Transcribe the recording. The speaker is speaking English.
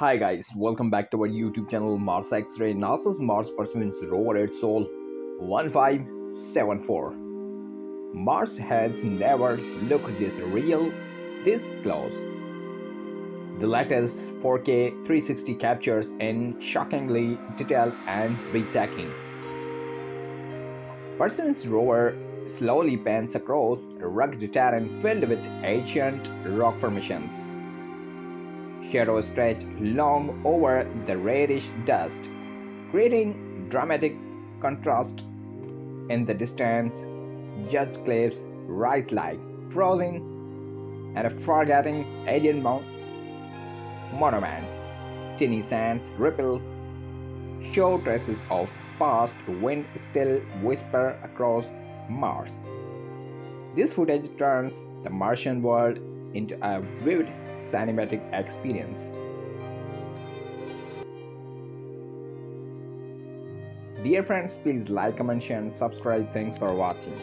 Hi guys, welcome back to our YouTube channel Mars X-ray. NASA's Mars Perseverance rover at Sol 1574. Mars has never looked this real, this close. The latest 4K 360 captures in shockingly detailed and breathtaking. Perseverance rover slowly pans across rugged terrain filled with ancient rock formations. Shadows stretch long over the reddish dust, creating dramatic contrast. In the distance, judged cliffs rise like frozen and a forgetting alien mount monuments. Tiny sands ripple, show traces of past wind still whisper across Mars. This footage turns the Martian world into a vivid cinematic experience. Dear friends, please like, comment, share, and subscribe. Thanks for watching.